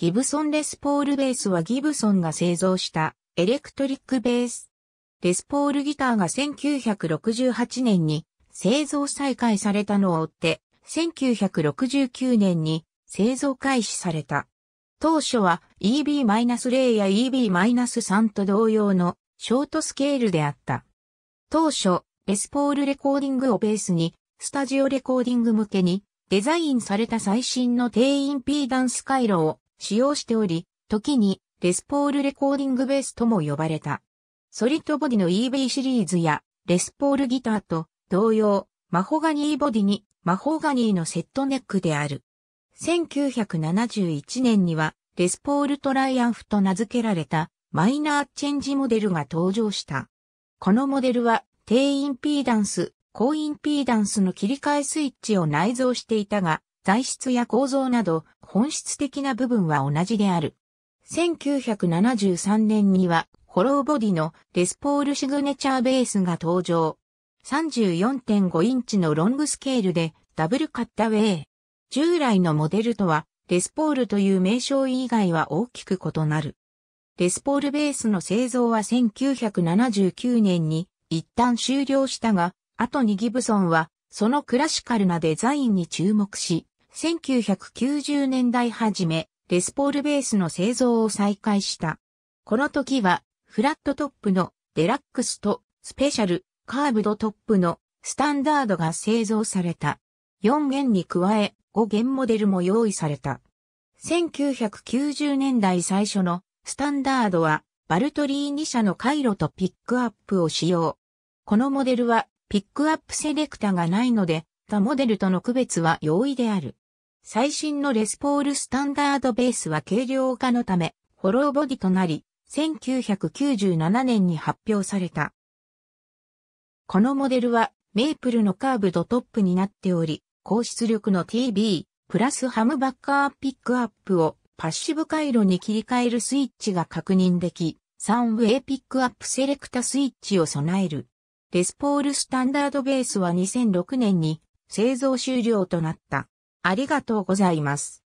ギブソンレスポールベースはギブソンが製造したエレクトリックベース。レスポールギターが1968年に製造再開されたのを追って、1969年に製造開始された。当初は EB-0 や EB-3 と同様のショートスケールであった。当初、レスポールレコーディングをベースに、スタジオレコーディング向けにデザインされた最新の低インピーダンス回路を使用しており、時にレスポールレコーディングベースとも呼ばれた。ソリッドボディの EB シリーズやレスポールギターと同様、マホガニーボディにマホガニーのセットネックである。1971年にはレスポールトライアンフと名付けられたマイナーチェンジモデルが登場した。このモデルは低インピーダンス、高インピーダンスの切り替えスイッチを内蔵していたが、材質や構造など本質的な部分は同じである。1973年にはホローボディのレスポールシグネチャーベースが登場。34.5インチのロングスケールでダブルカッタウェイ。従来のモデルとはレスポールという名称以外は大きく異なる。レスポールベースの製造は1979年に一旦終了したが、後にギブソンはそのクラシカルなデザインに注目し、1990年代初め、レスポールベースの製造を再開した。この時は、フラットトップのデラックスとスペシャル、カーブドトップのスタンダードが製造された。4弦に加え5弦モデルも用意された。1990年代最初のスタンダードはバルトリー2社の回路とピックアップを使用。このモデルはピックアップセレクタがないので他モデルとの区別は容易である。最新のレスポールスタンダードベースは軽量化のため、フォローボディとなり、1997年に発表された。このモデルはメープルのカーブドトップになっており、高出力の TB、プラスハムバッカーピックアップをパッシブ回路に切り替えるスイッチが確認でき、3ウェイピックアップセレクタスイッチを備える。レスポールスタンダードベースは2006年に製造終了となった。ありがとうございます。